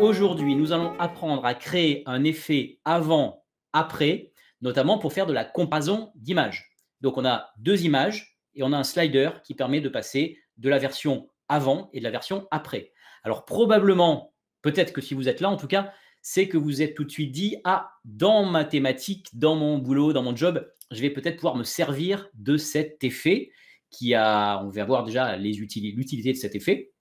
Aujourd'hui, nous allons apprendre à créer un effet avant-après, notamment pour faire de la comparaison d'images. Donc, on a deux images et on a un slider qui permet de passer de la version avant et de la version après. Alors, probablement, peut-être que si vous êtes là, en tout cas, c'est que vous êtes tout de suite dit Ah, dans ma thématique, dans mon boulot, dans mon job, je vais peut-être pouvoir me servir de cet effet qui a, on va voir déjà l'utilité de cet effet,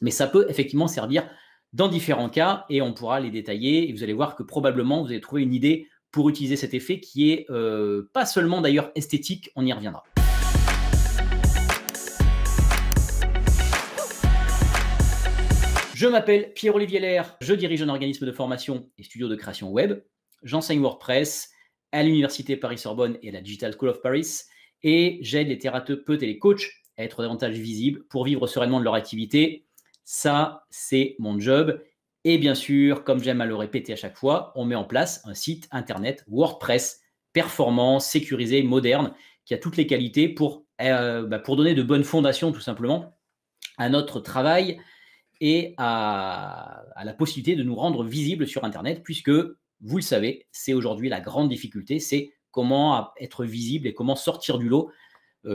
mais ça peut effectivement servir dans différents cas et on pourra les détailler et vous allez voir que probablement vous allez trouver une idée pour utiliser cet effet qui est euh, pas seulement d'ailleurs esthétique, on y reviendra. Je m'appelle Pierre-Olivier Lair, je dirige un organisme de formation et studio de création web. J'enseigne WordPress à l'Université Paris-Sorbonne et à la Digital School of Paris et j'aide les thérapeutes et les coachs à être davantage visibles pour vivre sereinement de leur activité. Ça, c'est mon job. Et bien sûr, comme j'aime à le répéter à chaque fois, on met en place un site internet WordPress performant, sécurisé, moderne, qui a toutes les qualités pour, euh, bah, donner de bonnes fondations tout simplement à notre travail et à, la possibilité de nous rendre visibles sur Internet, puisque, vous le savez, c'est aujourd'hui la grande difficulté, c'est comment être visible et comment sortir du lot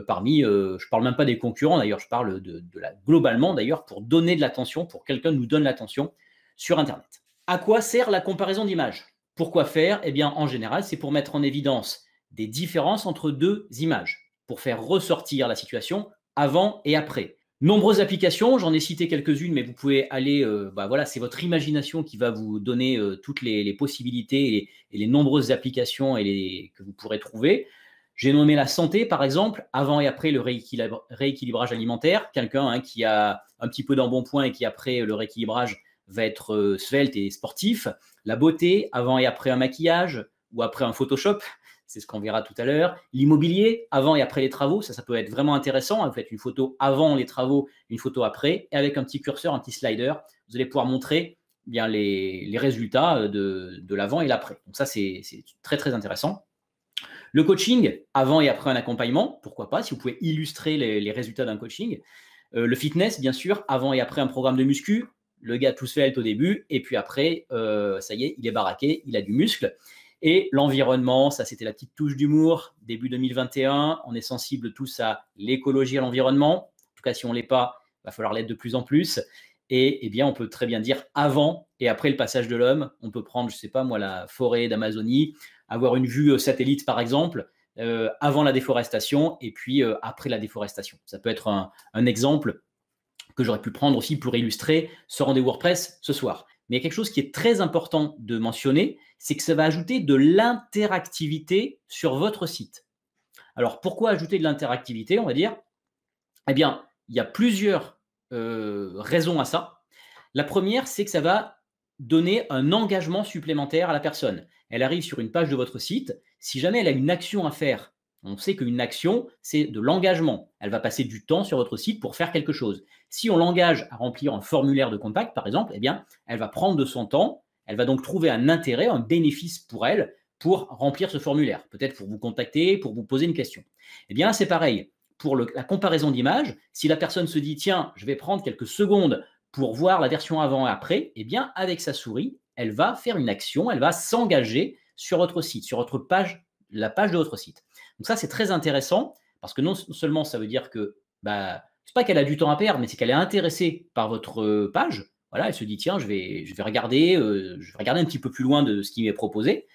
parmi, euh, je ne parle même pas des concurrents d'ailleurs, je parle de, la, globalement d'ailleurs, pour donner de l'attention, pour que quelqu'un nous donne l'attention sur Internet. À quoi sert la comparaison d'images? Pourquoi faire? Eh bien, en général, c'est pour mettre en évidence des différences entre deux images, pour faire ressortir la situation avant et après. Nombreuses applications, j'en ai cité quelques-unes, mais vous pouvez aller, euh, bah voilà, c'est votre imagination qui va vous donner euh, toutes les, possibilités et, les nombreuses applications et les, que vous pourrez trouver. J'ai nommé la santé, par exemple, avant et après le rééquilibrage alimentaire. Quelqu'un hein, qui a un petit peu d'embonpoint et qui, après le rééquilibrage, va être euh, svelte et sportif. La beauté, avant et après un maquillage ou après un Photoshop c'est ce qu'on verra tout à l'heure. L'immobilier, avant et après les travaux, ça, ça peut être vraiment intéressant. Vous faites une photo avant les travaux, une photo après, et avec un petit curseur, un petit slider, vous allez pouvoir montrer eh bien les, résultats de, l'avant et l'après. Donc ça, c'est très très intéressant. Le coaching, avant et après un accompagnement, pourquoi pas, si vous pouvez illustrer les, résultats d'un coaching. Euh, le fitness, bien sûr, avant et après un programme de muscu. Le gars tout fait au début, et puis après, euh, ça y est, il est baraqué, il a du muscle. Et l'environnement, ça c'était la petite touche d'humour. Début 2021, on est sensible tous à l'écologie et à l'environnement. En tout cas, si on ne l'est pas, il va falloir l'être de plus en plus. Et eh bien, on peut très bien dire avant et après le passage de l'homme. On peut prendre, je ne sais pas moi, la forêt d'Amazonie, avoir une vue euh, satellite par exemple, euh, avant la déforestation et puis euh, après la déforestation. Ça peut être un, exemple que j'aurais pu prendre aussi pour illustrer ce rendez-vous WordPress ce soir. Mais il y a quelque chose qui est très important de mentionner, c'est que ça va ajouter de l'interactivité sur votre site. Alors pourquoi ajouter de l'interactivité, on va dire? Eh bien, il y a plusieurs raisons à ça. La première, c'est que ça va donner un engagement supplémentaire à la personne. Elle arrive sur une page de votre site. Si jamais elle a une action à faire on sait qu'une action, c'est de l'engagement. Elle va passer du temps sur votre site pour faire quelque chose. Si on l'engage à remplir un formulaire de contact, par exemple, eh bien, elle va prendre de son temps. Elle va donc trouver un intérêt, un bénéfice pour elle pour remplir ce formulaire. Peut-être pour vous contacter, pour vous poser une question. Eh bien, c'est pareil. Pour la comparaison d'images, si la personne se dit, tiens, je vais prendre quelques secondes pour voir la version avant et après, eh bien, avec sa souris, elle va faire une action, elle va s'engager sur votre site, sur votre page, la page de votre site. Donc ça, c'est très intéressant parce que non seulement ça veut dire que bah, c'est pas qu'elle a du temps à perdre, mais c'est qu'elle est intéressée par votre euh, page. Voilà, elle se dit tiens, je vais, regarder, euh, je vais regarder un petit peu plus loin de ce qui m'est proposé.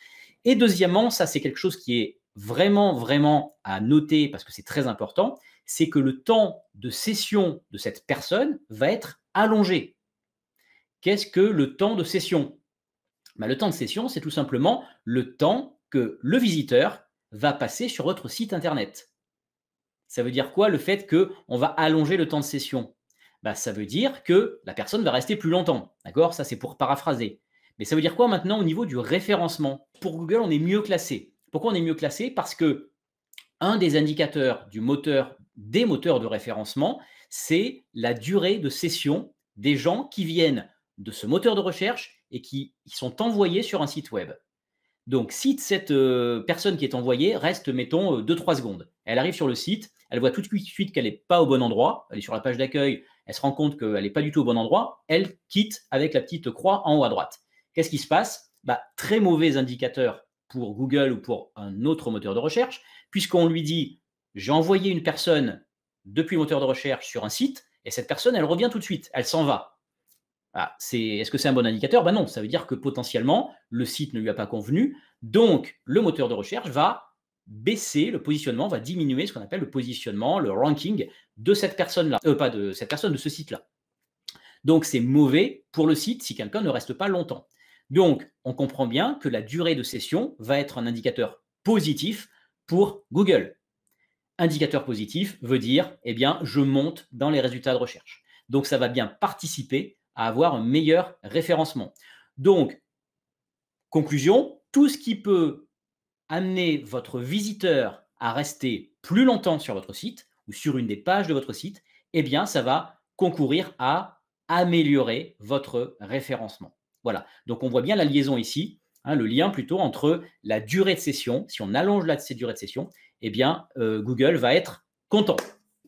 Et deuxièmement, ça c'est quelque chose qui est vraiment vraiment à noter parce que c'est très important, c'est que le temps de session de cette personne va être allongé. Qu'est-ce que le temps de session? Bah, Le temps de session, c'est tout simplement le temps que le visiteur va passer sur votre site internet. Ça veut dire quoi le fait qu'on va allonger le temps de session? Bah, Ça veut dire que la personne va rester plus longtemps. D'accord? Ça, c'est pour paraphraser. Mais ça veut dire quoi maintenant au niveau du référencement? Pour Google, on est mieux classé. Pourquoi on est mieux classé? Parce que un des indicateurs du moteur, des moteurs de référencement, c'est la durée de session des gens qui viennent de ce moteur de recherche et qui sont envoyés sur un site web. Donc, si cette euh, personne qui est envoyée reste, mettons, 2-3 euh, secondes, elle arrive sur le site, elle voit tout de suite qu'elle n'est pas au bon endroit, elle est sur la page d'accueil, elle se rend compte qu'elle n'est pas du tout au bon endroit, elle quitte avec la petite croix en haut à droite. Qu'est-ce qui se passe? Bah, Très mauvais indicateur pour Google ou pour un autre moteur de recherche, puisqu'on lui dit, j'ai envoyé une personne depuis le moteur de recherche sur un site, et cette personne, elle revient tout de suite, elle s'en va. Ah, est-ce que c'est un bon indicateur? Ben non, ça veut dire que potentiellement, le site ne lui a pas convenu, donc le moteur de recherche va baisser le positionnement, va diminuer ce qu'on appelle le positionnement, le ranking de cette personne-là, euh, pas de cette personne, de ce site-là. Donc c'est mauvais pour le site si quelqu'un ne reste pas longtemps. Donc on comprend bien que la durée de session va être un indicateur positif pour Google. Indicateur positif veut dire, eh bien, je monte dans les résultats de recherche. Donc ça va bien participer à avoir un meilleur référencement. Donc, conclusion, tout ce qui peut amener votre visiteur à rester plus longtemps sur votre site ou sur une des pages de votre site, eh bien, ça va concourir à améliorer votre référencement. Voilà. Donc, on voit bien la liaison ici, hein, le lien plutôt entre la durée de session. Si on allonge la durée de session, eh bien, euh, Google va être content.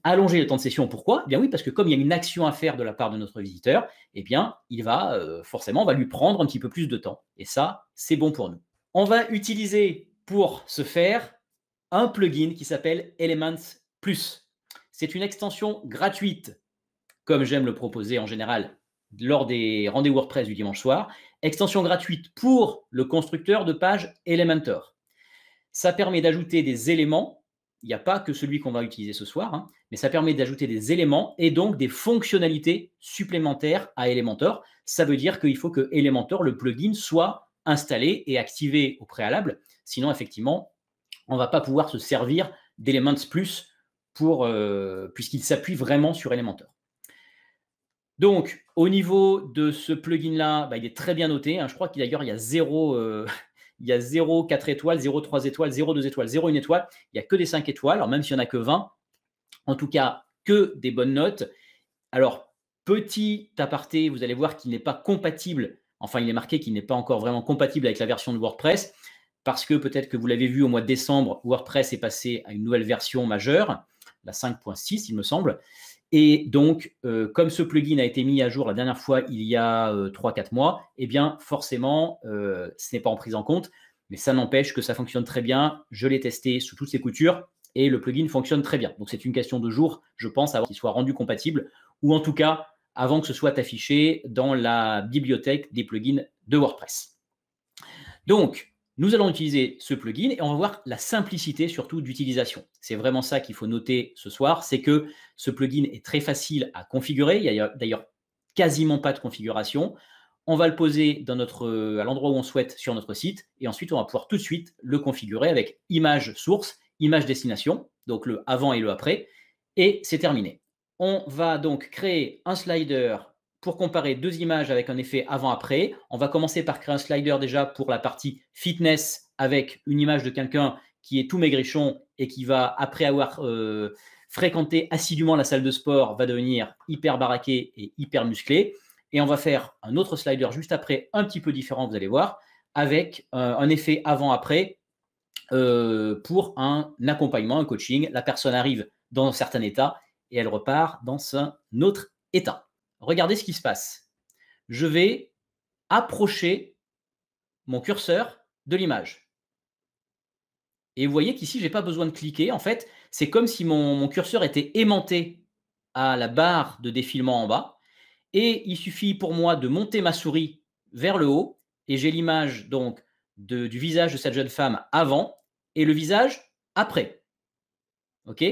Allonger le temps de session, pourquoi? Eh bien oui, parce que comme il y a une action à faire de la part de notre visiteur, eh bien, il va euh, forcément, va lui prendre un petit peu plus de temps. Et ça, c'est bon pour nous. On va utiliser pour ce faire un plugin qui s'appelle Elements Plus. C'est une extension gratuite, comme j'aime le proposer en général lors des rendez-vous WordPress du dimanche soir. Extension gratuite pour le constructeur de page Elementor. Ça permet d'ajouter des éléments. Il n'y a pas que celui qu'on va utiliser ce soir, hein, mais ça permet d'ajouter des éléments et donc des fonctionnalités supplémentaires à Elementor. Ça veut dire qu'il faut que Elementor, le plugin, soit installé et activé au préalable. Sinon, effectivement, on ne va pas pouvoir se servir d'Elements Plus euh, puisqu'il s'appuie vraiment sur Elementor. Donc, au niveau de ce plugin-là, bah, il est très bien noté. Hein. Je crois qu'il d'ailleurs, il y a 0, euh, il y a 0, 4 étoiles, 0, 3 étoiles, 0, 2 étoiles, 0, 1 étoile. Il n'y a que des 5 étoiles, alors même s'il n'y en a que 20. En tout cas, que des bonnes notes. Alors, petit aparté, vous allez voir qu'il n'est pas compatible, enfin, il est marqué qu'il n'est pas encore vraiment compatible avec la version de WordPress parce que peut-être que vous l'avez vu au mois de décembre, WordPress est passé à une nouvelle version majeure, la 5.6 il me semble. Et donc, euh, comme ce plugin a été mis à jour la dernière fois il y a 3-4 euh, mois, eh bien forcément, euh, ce n'est pas en prise en compte, mais ça n'empêche que ça fonctionne très bien. Je l'ai testé sous toutes ses coutures et le plugin fonctionne très bien. Donc c'est une question de jour, je pense, avant qu'il soit rendu compatible, ou en tout cas avant que ce soit affiché dans la bibliothèque des plugins de WordPress. Donc, nous allons utiliser ce plugin et on va voir la simplicité surtout d'utilisation. C'est vraiment ça qu'il faut noter ce soir, c'est que ce plugin est très facile à configurer. Il n'y a d'ailleurs quasiment pas de configuration. On va le poser à l'endroit où on souhaite sur notre site et ensuite on va pouvoir tout de suite le configurer avec image source, image destination, donc le avant et le après, et c'est terminé. On va donc créer un slider pour comparer deux images avec un effet avant-après. On va commencer par créer un slider déjà pour la partie fitness avec une image de quelqu'un qui est tout maigrichon et qui va, après avoir euh, fréquenté assidûment la salle de sport, va devenir hyper baraqué et hyper musclé. Et on va faire un autre slider juste après, un petit peu différent, vous allez voir, avec euh, un effet avant-après euh, pour un accompagnement, un coaching. La personne arrive dans un certain état et elle repart dans un autre état regardez ce qui se passe. Je vais approcher mon curseur de l'image. Et vous voyez qu'ici, je n'ai pas besoin de cliquer. En fait, c'est comme si mon, curseur était aimanté à la barre de défilement en bas. Et il suffit pour moi de monter ma souris vers le haut. Et j'ai l'image donc du visage de cette jeune femme avant et le visage après. OK?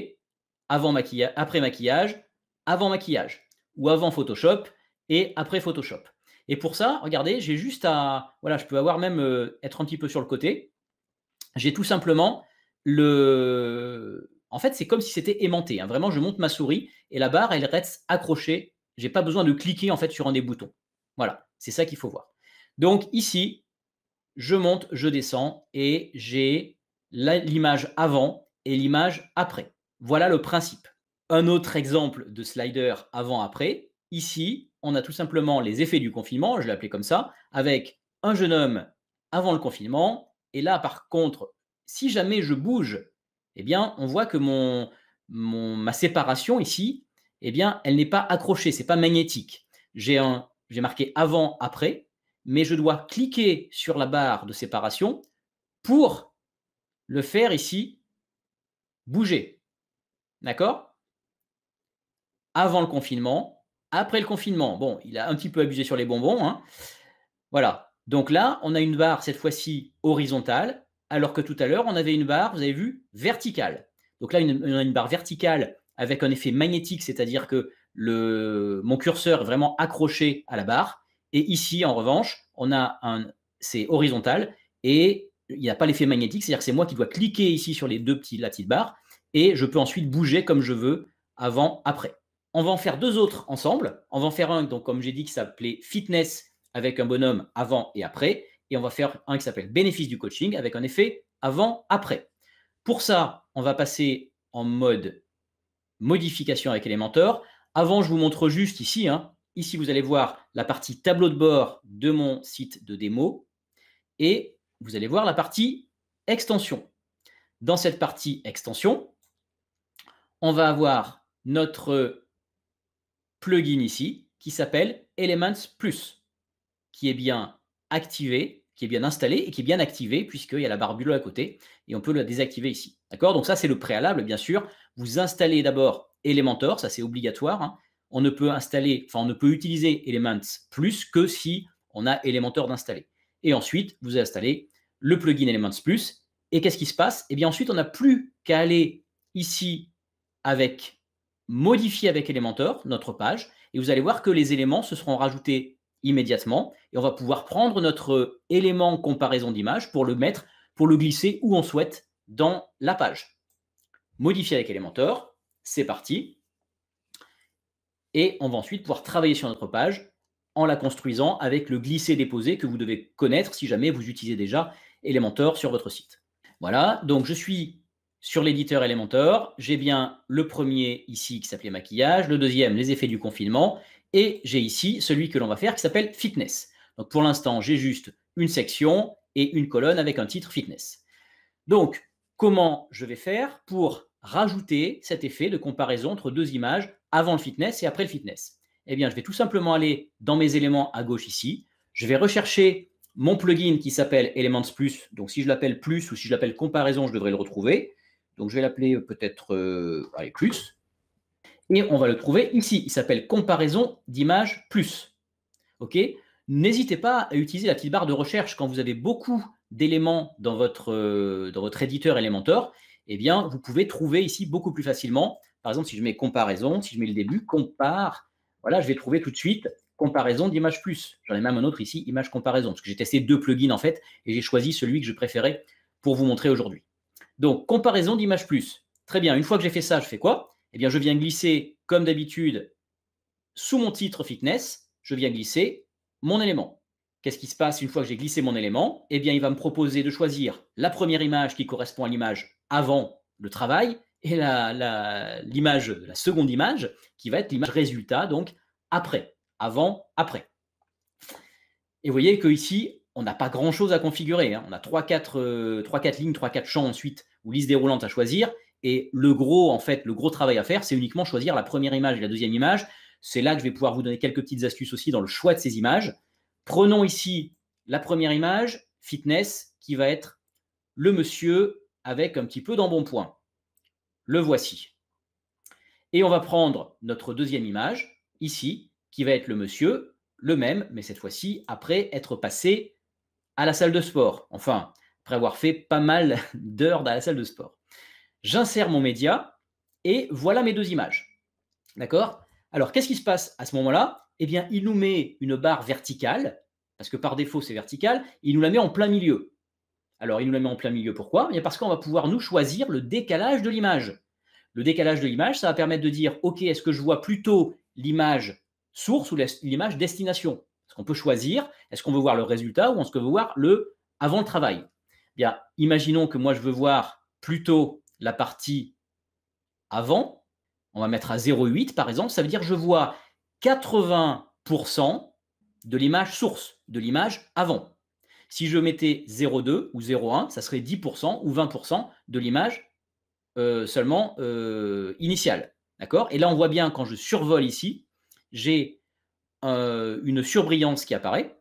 Après maquillage, avant maquillage ou avant Photoshop et après Photoshop. Et pour ça, regardez, j'ai juste à, voilà, je peux avoir même euh, être un petit peu sur le côté. J'ai tout simplement le, en fait, c'est comme si c'était aimanté. Hein. Vraiment, je monte ma souris et la barre, elle reste accrochée. J'ai pas besoin de cliquer en fait sur un des boutons. Voilà, c'est ça qu'il faut voir. Donc ici, je monte, je descends et j'ai l'image avant et l'image après. Voilà le principe. Un autre exemple de slider avant-après, ici, on a tout simplement les effets du confinement, je l'ai appelé comme ça, avec un jeune homme avant le confinement. Et là, par contre, si jamais je bouge, eh bien, on voit que mon, ma séparation ici, eh bien, elle n'est pas accrochée, ce n'est pas magnétique. J'ai marqué avant, après, mais je dois cliquer sur la barre de séparation pour le faire ici bouger. D'accord? Avant le confinement, après le confinement. Bon, il a un petit peu abusé sur les bonbons. Hein. Voilà. Donc là, on a une barre cette fois-ci horizontale, alors que tout à l'heure, on avait une barre, vous avez vu, verticale. Donc là, on a une barre verticale avec un effet magnétique, c'est-à-dire que mon curseur est vraiment accroché à la barre. Et ici, en revanche, on a un, c'est horizontal et il n'y a pas l'effet magnétique, c'est-à-dire que c'est moi qui dois cliquer ici sur les deux petits, la petite barre et je peux ensuite bouger comme je veux avant, après. On va en faire deux autres ensemble. On va en faire un, donc comme j'ai dit, qui s'appelait fitness avec un bonhomme avant et après. Et on va faire un qui s'appelle bénéfice du coaching avec un effet avant, après. Pour ça, on va passer en mode modification avec Elementor. Avant, je vous montre juste ici. Hein. Ici, vous allez voir la partie tableau de bord de mon site de démo. Et vous allez voir la partie extension. Dans cette partie extension, on va avoir notre plugin ici qui s'appelle Elements Plus, qui est bien activé, qui est bien installé et qui est bien activé puisqu'il y a la barre à côté et on peut le désactiver ici. D'accord? Donc ça, c'est le préalable, bien sûr. Vous installez d'abord Elementor, ça c'est obligatoire. Hein. On ne peut installer, enfin on ne peut utiliser Elements Plus que si on a Elementor d'installer. Et ensuite, vous installez le plugin Elements Plus. Et qu'est-ce qui se passe? Eh bien ensuite, on n'a plus qu'à aller ici avec modifier avec Elementor, notre page, et vous allez voir que les éléments se seront rajoutés immédiatement, et on va pouvoir prendre notre élément comparaison d'image pour le mettre, pour le glisser où on souhaite dans la page. Modifier avec Elementor, c'est parti. Et on va ensuite pouvoir travailler sur notre page en la construisant avec le glisser-déposer que vous devez connaître si jamais vous utilisez déjà Elementor sur votre site. Voilà, donc je suis sur l'éditeur Elementor. J'ai bien le premier ici qui s'appelait maquillage, le deuxième les effets du confinement, et j'ai ici celui que l'on va faire qui s'appelle fitness. Donc pour l'instant, j'ai juste une section et une colonne avec un titre fitness. Donc, comment je vais faire pour rajouter cet effet de comparaison entre deux images avant le fitness et après le fitness? Eh bien, je vais tout simplement aller dans mes éléments à gauche ici. Je vais rechercher mon plugin qui s'appelle Elements Plus. Donc, si je l'appelle plus ou si je l'appelle comparaison, je devrais le retrouver. Donc, je vais l'appeler peut-être euh, plus. Et on va le trouver ici. Il s'appelle comparaison d'image plus. OK? N'hésitez pas à utiliser la petite barre de recherche quand vous avez beaucoup d'éléments dans votre, euh, dans votre éditeur Elementor. Eh bien, vous pouvez trouver ici beaucoup plus facilement. Par exemple, si je mets comparaison, si je mets le début, compare, voilà, je vais trouver tout de suite comparaison d'image plus. J'en ai même un autre ici, image comparaison, parce que j'ai testé deux plugins en fait, et j'ai choisi celui que je préférais pour vous montrer aujourd'hui. Donc, comparaison d'image plus. Très bien, une fois que j'ai fait ça, je fais quoi? Eh bien, je viens glisser, comme d'habitude, sous mon titre fitness, je viens glisser mon élément. Qu'est-ce qui se passe une fois que j'ai glissé mon élément? Eh bien, il va me proposer de choisir la première image qui correspond à l'image avant le travail et l'image, la, la seconde image qui va être l'image résultat, donc après, avant, après. Et vous voyez qu'ici, on n'a pas grand-chose à configurer. Hein. On a 3-4 euh, lignes, 3-4 champs ensuite, ou listes déroulantes à choisir. Et le gros, en fait, le gros travail à faire, c'est uniquement choisir la première image et la deuxième image. C'est là que je vais pouvoir vous donner quelques petites astuces aussi dans le choix de ces images. Prenons ici la première image, fitness, qui va être le monsieur avec un petit peu d'embonpoint. Le voici. Et on va prendre notre deuxième image, ici, qui va être le monsieur, le même, mais cette fois-ci après être passé à la salle de sport. Enfin, après avoir fait pas mal d'heures dans la salle de sport. J'insère mon média et voilà mes deux images. D'accord? Alors, qu'est-ce qui se passe à ce moment-là? Eh bien, il nous met une barre verticale, parce que par défaut, c'est vertical, il nous la met en plein milieu. Alors, il nous la met en plein milieu, pourquoi? Eh Parce qu'on va pouvoir nous choisir le décalage de l'image. Le décalage de l'image, ça va permettre de dire, OK, est-ce que je vois plutôt l'image source ou l'image destination? Qu'on peut choisir Est-ce qu'on veut voir le résultat ou est-ce qu'on veut voir le avant le travail? Bien, imaginons que moi, je veux voir plutôt la partie avant. On va mettre à 0,8 par exemple. Ça veut dire que je vois 80% de l'image source, de l'image avant. Si je mettais 0,2 ou 0,1, ça serait 10% ou 20% de l'image euh, seulement euh, initiale. D'accord? Et là, on voit bien quand je survole ici, j'ai euh, une surbrillance qui apparaît.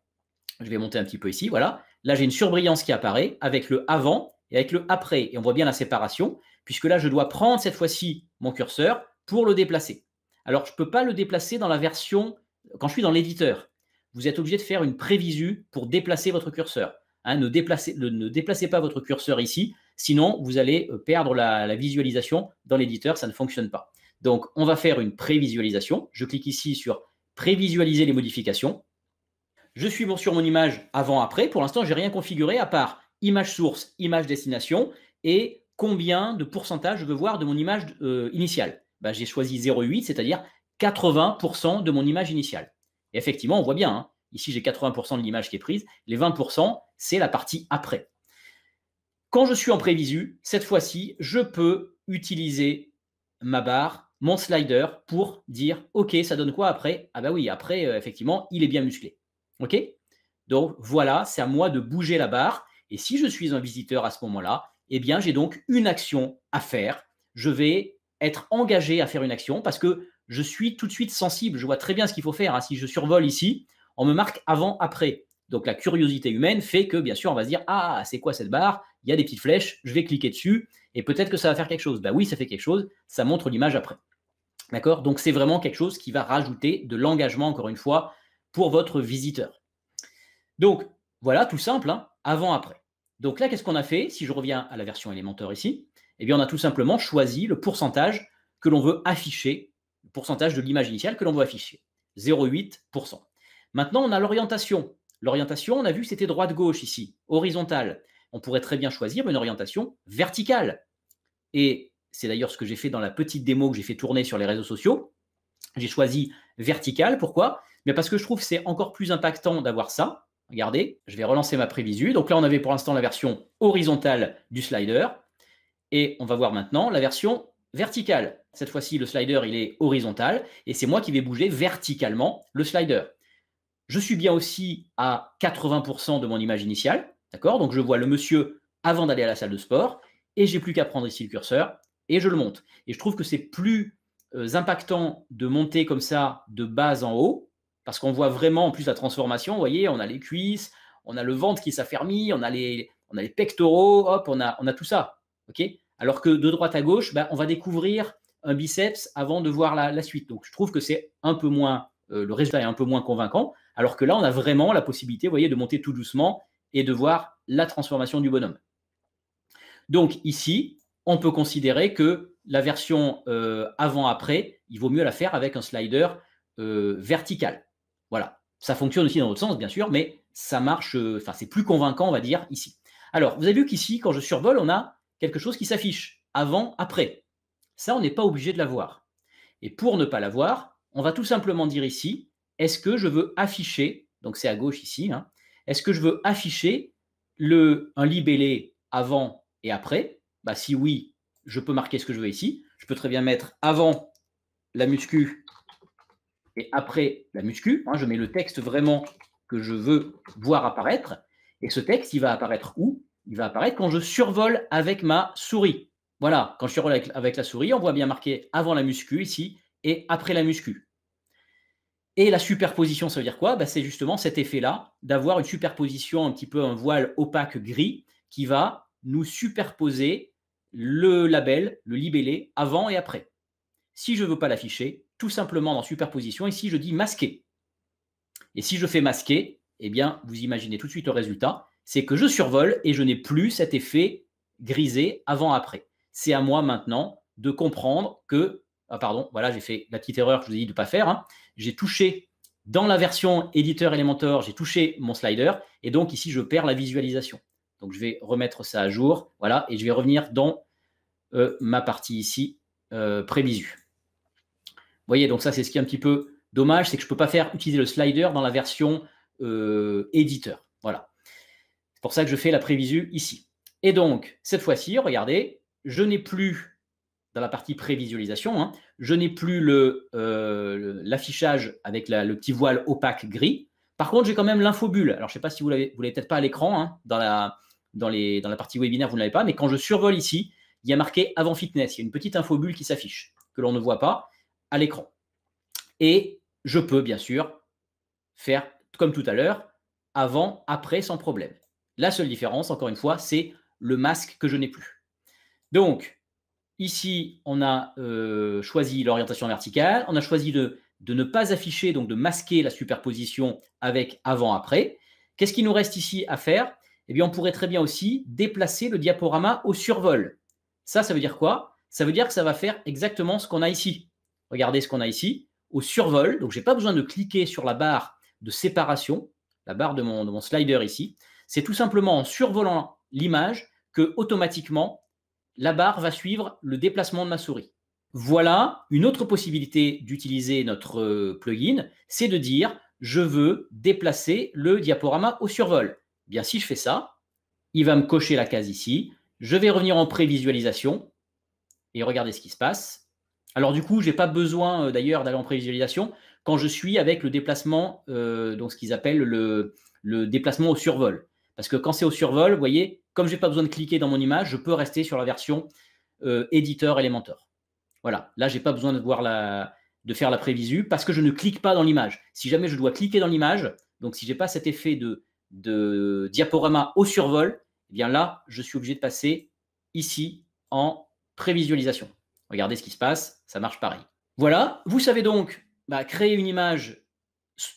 Je vais monter un petit peu ici, voilà. Là, j'ai une surbrillance qui apparaît avec le avant et avec le après. Et on voit bien la séparation, puisque là, je dois prendre cette fois-ci mon curseur pour le déplacer. Alors, je ne peux pas le déplacer dans la version, quand je suis dans l'éditeur. Vous êtes obligé de faire une prévisu pour déplacer votre curseur. Hein, ne, déplacez, pas votre curseur ici, sinon vous allez euh, perdre la visualisation dans l'éditeur, ça ne fonctionne pas. Donc, on va faire une prévisualisation. Je clique ici sur prévisualiser les modifications. Je suis sur mon image avant-après. Pour l'instant, je n'ai rien configuré à part image source, image destination et combien de pourcentage je veux voir de mon image euh, initiale. Bah, j'ai choisi 0,8, c'est-à-dire 80% de mon image initiale. Effectivement, on voit bien, hein. ici j'ai 80% de l'image qui est prise, les 20%, c'est la partie après. Quand je suis en prévisu, cette fois-ci, je peux utiliser ma barre, mon slider pour dire OK, ça donne quoi après? Ah bah oui, après, euh, effectivement, il est bien musclé. OK? Donc voilà, c'est à moi de bouger la barre. Et si je suis un visiteur à ce moment-là, eh bien, j'ai donc une action à faire. Je vais être engagé à faire une action parce que je suis tout de suite sensible. Je vois très bien ce qu'il faut faire. Hein. Si je survole ici, on me marque avant, après. Donc la curiosité humaine fait que, bien sûr, on va se dire Ah, c'est quoi cette barre? Il y a des petites flèches, je vais cliquer dessus et peut-être que ça va faire quelque chose. Bah oui, ça fait quelque chose, ça montre l'image après. D'accord? Donc c'est vraiment quelque chose qui va rajouter de l'engagement, encore une fois, pour votre visiteur. Donc voilà, tout simple, hein, avant-après. Donc là, qu'est-ce qu'on a fait? Si je reviens à la version Elementor ici, eh bien, on a tout simplement choisi le pourcentage que l'on veut afficher, le pourcentage de l'image initiale que l'on veut afficher, 0,8%. Maintenant, on a l'orientation. L'orientation, on a vu que c'était droite-gauche ici, horizontale. On pourrait très bien choisir une orientation verticale. Et c'est d'ailleurs ce que j'ai fait dans la petite démo que j'ai fait tourner sur les réseaux sociaux. J'ai choisi vertical. Pourquoi? Mais Parce que je trouve que c'est encore plus impactant d'avoir ça. Regardez, je vais relancer ma prévisu. Donc là, on avait pour l'instant la version horizontale du slider. Et on va voir maintenant la version verticale. Cette fois-ci, le slider, il est horizontal. Et c'est moi qui vais bouger verticalement le slider. Je suis bien aussi à 80% de mon image initiale. D'accord? Donc je vois le monsieur avant d'aller à la salle de sport. Et j'ai plus qu'à prendre ici le curseur et je le monte. Et je trouve que c'est plus euh, impactant de monter comme ça de bas en haut, parce qu'on voit vraiment en plus la transformation. Vous voyez, on a les cuisses, on a le ventre qui s'affermit, on a les, pectoraux, hop, on a, tout ça. ok? Alors que de droite à gauche, ben, on va découvrir un biceps avant de voir la, suite. Donc je trouve que c'est un peu moins, euh, le résultat est un peu moins convaincant, alors que là, on a vraiment la possibilité, vous voyez, de monter tout doucement et de voir la transformation du bonhomme. Donc ici, on peut considérer que la version euh, avant-après, il vaut mieux la faire avec un slider euh, vertical. Voilà. Ça fonctionne aussi dans l'autre sens, bien sûr, mais ça marche, euh, enfin, c'est plus convaincant, on va dire, ici. Alors, vous avez vu qu'ici, quand je survole, on a quelque chose qui s'affiche avant, après. Ça, on n'est pas obligé de l'avoir. Et pour ne pas l'avoir, on va tout simplement dire ici, est-ce que je veux afficher, donc c'est à gauche ici, hein, est-ce que je veux afficher un libellé avant et après? Bah, si oui, je peux marquer ce que je veux ici. Je peux très bien mettre avant la muscu et après la muscu. Hein, je mets le texte vraiment que je veux voir apparaître. Et ce texte, il va apparaître où? Il va apparaître quand je survole avec ma souris. Voilà, quand je survole avec, la souris, on voit bien marqué avant la muscu ici et après la muscu. Et la superposition, ça veut dire quoi? Bah, C'est justement cet effet-là, d'avoir une superposition, un petit peu un voile opaque gris, qui va nous superposer le label, le libellé, avant et après. Si je ne veux pas l'afficher, tout simplement dans superposition, ici je dis masquer. Et si je fais masquer, eh bien, vous imaginez tout de suite le résultat, c'est que je survole et je n'ai plus cet effet grisé avant-après. C'est à moi maintenant de comprendre que, ah pardon, voilà, j'ai fait la petite erreur que je vous ai dit de ne pas faire. Hein. J'ai touché dans la version éditeur Elementor, j'ai touché mon slider et donc ici je perds la visualisation. Donc je vais remettre ça à jour, voilà, et je vais revenir dans euh, ma partie ici, euh. Vous voyez, donc ça, c'est ce qui est un petit peu dommage, c'est que je ne peux pas faire utiliser le slider dans la version euh, éditeur. Voilà. C'est pour ça que je fais la prévisu ici. Et donc, cette fois-ci, regardez, je n'ai plus, dans la partie prévisualisation, hein, je n'ai plus l'affichage avec le petit voile opaque gris. Par contre, j'ai quand même l'infobulle. Alors, je ne sais pas si vous l'avez, l'avez peut-être pas à l'écran, hein, dans, la, dans, dans la partie webinaire, vous ne l'avez pas, mais quand je survole ici, il y a marqué avant fitness. Il y a une petite infobulle qui s'affiche. que l'on ne voit pas à l'écran. Et je peux bien sûr faire comme tout à l'heure, avant, après, sans problème. La seule différence, encore une fois, c'est le masque que je n'ai plus. Donc, ici, on a euh, choisi l'orientation verticale, on a choisi de, de, ne pas afficher, donc de masquer la superposition avec avant-après. Qu'est-ce qu'il nous reste ici à faire? Eh bien, on pourrait très bien aussi déplacer le diaporama au survol. Ça, ça veut dire quoi? Ça veut dire que ça va faire exactement ce qu'on a ici. Regardez ce qu'on a ici, au survol. Donc, je n'ai pas besoin de cliquer sur la barre de séparation, la barre de mon, de mon slider ici. C'est tout simplement en survolant l'image que automatiquement la barre va suivre le déplacement de ma souris. Voilà une autre possibilité d'utiliser notre euh, plugin, c'est de dire je veux déplacer le diaporama au survol. Eh bien, si je fais ça, il va me cocher la case ici. Je vais revenir en prévisualisation et regardez ce qui se passe. Alors du coup, je n'ai pas besoin euh, d'ailleurs d'aller en prévisualisation quand je suis avec le déplacement, euh, donc ce qu'ils appellent le, déplacement au survol. Parce que quand c'est au survol, vous voyez, comme je n'ai pas besoin de cliquer dans mon image, je peux rester sur la version euh, éditeur Elementor. Voilà, là, je n'ai pas besoin de, voir la, de faire la prévisu parce que je ne clique pas dans l'image. Si jamais je dois cliquer dans l'image, donc si je n'ai pas cet effet de diaporama au survol, eh bien là, je suis obligé de passer ici en prévisualisation. Regardez ce qui se passe, ça marche pareil. Voilà, vous savez donc bah, créer une image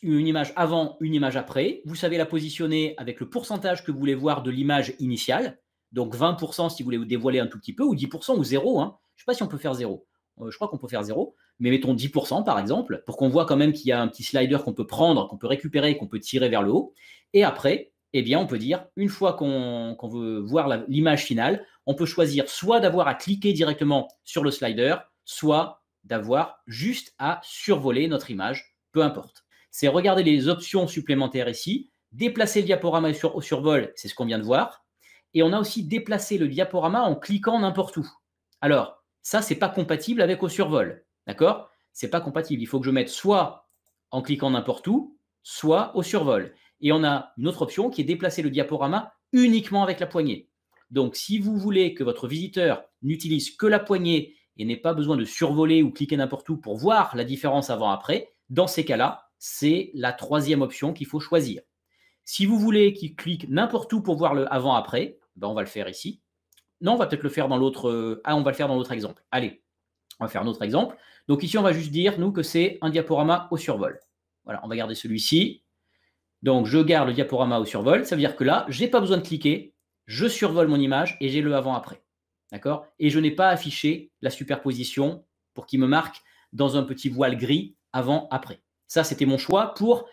une image avant, une image après. Vous savez la positionner avec le pourcentage que vous voulez voir de l'image initiale. Donc 20% si vous voulez vous dévoiler un tout petit peu, ou 10% ou 0. Hein. Je ne sais pas si on peut faire 0. Euh, je crois qu'on peut faire 0. Mais mettons 10% par exemple, pour qu'on voit quand même qu'il y a un petit slider qu'on peut prendre, qu'on peut récupérer, qu'on peut tirer vers le haut. Et après, eh bien, on peut dire, une fois qu'on veut voir l'image finale, on peut choisir soit d'avoir à cliquer directement sur le slider, soit d'avoir juste à survoler notre image, peu importe c'est regarder les options supplémentaires ici, déplacer le diaporama au survol, c'est ce qu'on vient de voir, et on a aussi déplacé le diaporama en cliquant n'importe où. Alors, ça, c'est pas compatible avec au survol, d'accord? C'est pas compatible. Il faut que je mette soit en cliquant n'importe où, soit au survol. Et on a une autre option qui est déplacer le diaporama uniquement avec la poignée. Donc, si vous voulez que votre visiteur n'utilise que la poignée et n'ait pas besoin de survoler ou cliquer n'importe où pour voir la différence avant-après, dans ces cas-là, c'est la troisième option qu'il faut choisir. Si vous voulez qu'il clique n'importe où pour voir le avant-après, ben on va le faire ici. Non, on va peut-être le faire dans l'autre. Euh, ah, on va le faire dans l'autre exemple. Allez, on va faire un autre exemple. Donc ici, on va juste dire, nous, que c'est un diaporama au survol. Voilà, on va garder celui-ci. Donc, je garde le diaporama au survol. Ça veut dire que là, je n'ai pas besoin de cliquer. Je survole mon image et j'ai le avant-après. D'accord? Et je n'ai pas affiché la superposition pour qu'il me marque dans un petit voile gris avant-après. Ça, c'était mon choix pour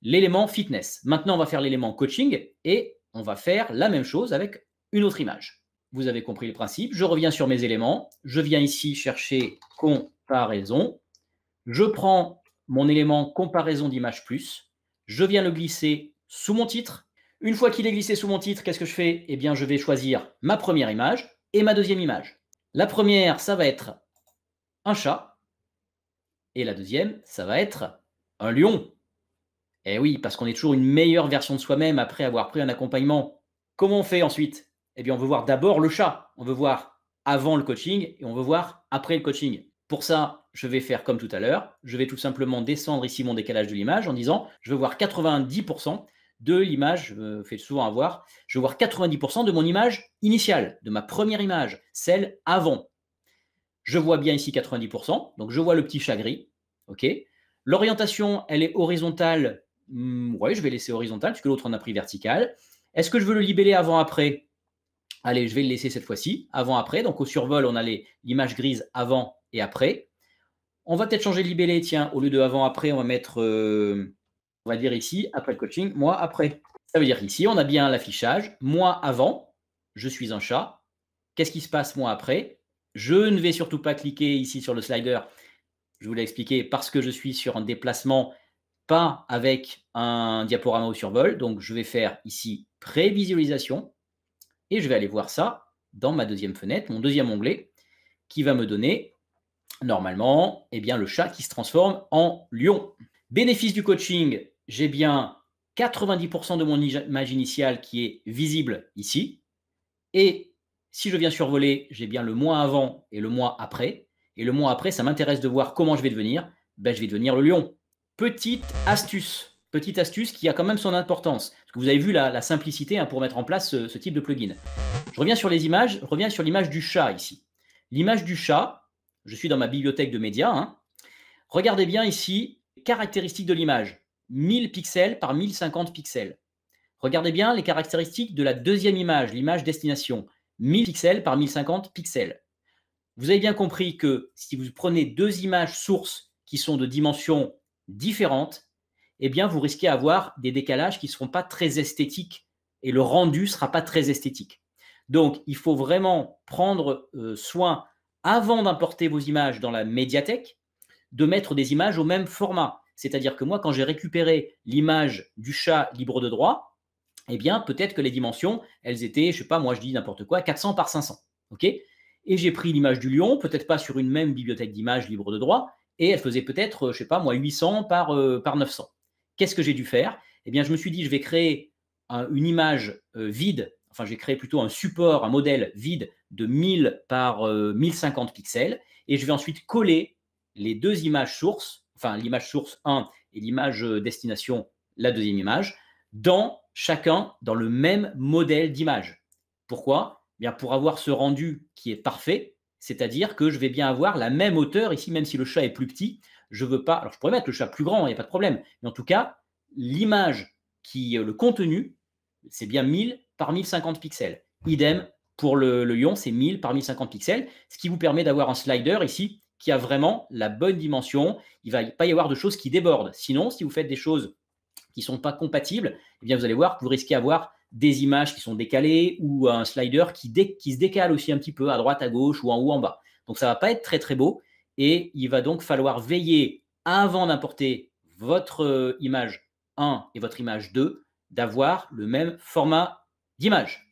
l'élément fitness. Maintenant, on va faire l'élément coaching et on va faire la même chose avec une autre image. Vous avez compris le principe. Je reviens sur mes éléments. Je viens ici chercher comparaison. Je prends mon élément comparaison d'image plus. Je viens le glisser sous mon titre. Une fois qu'il est glissé sous mon titre, qu'est-ce que je fais? Eh bien, je vais choisir ma première image et ma deuxième image. La première, ça va être un chat. Et la deuxième, ça va être un lion. Eh oui, parce qu'on est toujours une meilleure version de soi-même après avoir pris un accompagnement. Comment on fait ensuite? Eh bien, on veut voir d'abord le chat. On veut voir avant le coaching et on veut voir après le coaching. Pour ça, je vais faire comme tout à l'heure. Je vais tout simplement descendre ici mon décalage de l'image en disant je veux voir 90% de l'image, je fais souvent avoir, je veux voir 90% de mon image initiale, de ma première image, celle avant. Je vois bien ici 90%, donc je vois le petit chat gris. OK L'orientation, elle est horizontale. Hmm, oui, je vais laisser horizontale, puisque l'autre en a pris vertical. Est-ce que je veux le libeller avant-après Allez, je vais le laisser cette fois-ci, avant-après. Donc au survol, on a l'image grise avant et après. On va peut-être changer libellé, tiens, au lieu de avant-après, on va mettre, euh, on va dire ici, après le coaching, moi après. Ça veut dire qu'ici, on a bien l'affichage, moi avant, je suis un chat. Qu'est-ce qui se passe moi après? Je ne vais surtout pas cliquer ici sur le slider je vous l'ai expliqué, parce que je suis sur un déplacement pas avec un diaporama au survol. Donc, je vais faire ici prévisualisation et je vais aller voir ça dans ma deuxième fenêtre, mon deuxième onglet, qui va me donner normalement eh bien, le chat qui se transforme en lion. Bénéfice du coaching, j'ai bien 90% de mon image initiale qui est visible ici. Et si je viens survoler, j'ai bien le mois avant et le mois après. Et le mois après, ça m'intéresse de voir comment je vais devenir. Ben, je vais devenir le lion. Petite astuce, petite astuce qui a quand même son importance. Vous avez vu la, simplicité hein, pour mettre en place ce, type de plugin. Je reviens sur les images, je reviens sur l'image du chat ici. L'image du chat, je suis dans ma bibliothèque de médias. Hein. Regardez bien ici, caractéristiques de l'image. 1000 pixels par 1050 pixels. Regardez bien les caractéristiques de la deuxième image, l'image destination. 1000 pixels par 1050 pixels. Vous avez bien compris que si vous prenez deux images sources qui sont de dimensions différentes, eh bien, vous risquez d'avoir des décalages qui ne seront pas très esthétiques et le rendu ne sera pas très esthétique. Donc, il faut vraiment prendre euh, soin, avant d'importer vos images dans la médiathèque, de mettre des images au même format. C'est-à-dire que moi, quand j'ai récupéré l'image du chat libre de droit, eh bien, peut-être que les dimensions, elles étaient, je sais pas, moi je dis n'importe quoi, 400 par 500. OK? Et j'ai pris l'image du lion, peut-être pas sur une même bibliothèque d'images libre de droit, et elle faisait peut-être, je sais pas, moi, 800 par, euh, par 900. Qu'est-ce que j'ai dû faire? Eh bien, je me suis dit, je vais créer une image euh, vide, enfin, j'ai créé plutôt un support, un modèle vide de 1000 par 1050 euh, pixels, et je vais ensuite coller les deux images sources, enfin, l'image source 1 et l'image destination, la deuxième image, dans chacun dans le même modèle d'image. Pourquoi? Eh Bien Pour avoir ce rendu qui est parfait, c'est-à-dire que je vais bien avoir la même hauteur ici, même si le chat est plus petit. Je veux pas. Alors je pourrais mettre le chat plus grand, il n'y a pas de problème. Mais en tout cas, l'image qui, le contenu, c'est bien 1000 par 1050 pixels. Idem pour le, le lion, c'est 1000 par 1050 pixels, ce qui vous permet d'avoir un slider ici qui a vraiment la bonne dimension. Il ne va pas y avoir de choses qui débordent. Sinon, si vous faites des choses qui ne sont pas compatibles, eh bien vous allez voir que vous risquez d'avoir des images qui sont décalées ou un slider qui, qui se décale aussi un petit peu à droite, à gauche ou en haut, en bas. Donc ça ne va pas être très très beau et il va donc falloir veiller avant d'importer votre euh, image 1 et votre image 2 d'avoir le même format d'image.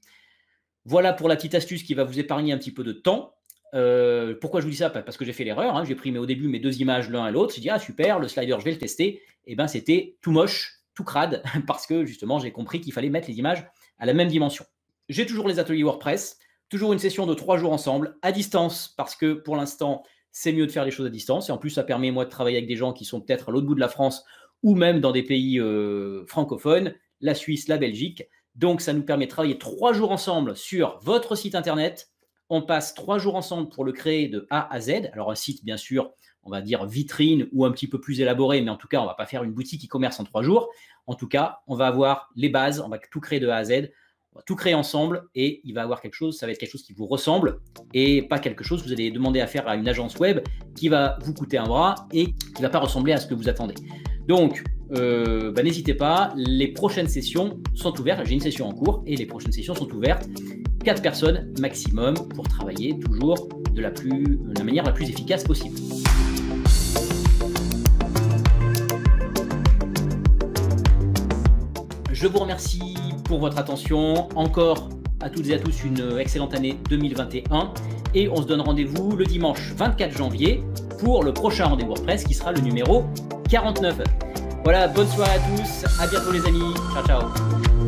Voilà pour la petite astuce qui va vous épargner un petit peu de temps. Euh, pourquoi je vous dis ça? Parce que j'ai fait l'erreur. Hein. J'ai pris au début mes deux images l'un à l'autre. J'ai dit ah super, le slider je vais le tester. Et eh ben c'était tout moche tout crade parce que justement j'ai compris qu'il fallait mettre les images à la même dimension. J'ai toujours les ateliers WordPress, toujours une session de trois jours ensemble, à distance, parce que pour l'instant c'est mieux de faire les choses à distance. Et en plus ça permet moi de travailler avec des gens qui sont peut-être à l'autre bout de la France ou même dans des pays euh, francophones, la Suisse, la Belgique. Donc ça nous permet de travailler trois jours ensemble sur votre site internet. On passe trois jours ensemble pour le créer de A à Z. Alors un site bien sûr on va dire, vitrine ou un petit peu plus élaboré, mais en tout cas, on ne va pas faire une boutique e-commerce en trois jours. En tout cas, on va avoir les bases, on va tout créer de A à Z, on va tout créer ensemble et il va avoir quelque chose, ça va être quelque chose qui vous ressemble et pas quelque chose que vous allez demander à faire à une agence web qui va vous coûter un bras et qui ne va pas ressembler à ce que vous attendez. Donc, euh, bah, n'hésitez pas, les prochaines sessions sont ouvertes. J'ai une session en cours et les prochaines sessions sont ouvertes. Quatre personnes maximum pour travailler toujours de la, plus, de la manière la plus efficace possible. Je vous remercie pour votre attention. Encore à toutes et à tous une excellente année 2021. Et on se donne rendez-vous le dimanche 24 janvier pour le prochain rendez-vous WordPress qui sera le numéro 49. Voilà, bonne soirée à tous. À bientôt les amis. Ciao, ciao.